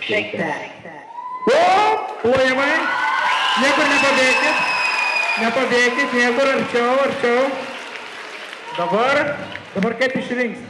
Shake that. Plojimai. Niekur nepabėgit. Nepabėgit niekur arčiau, arčiau. Dabar, dabar kaip išrinksit?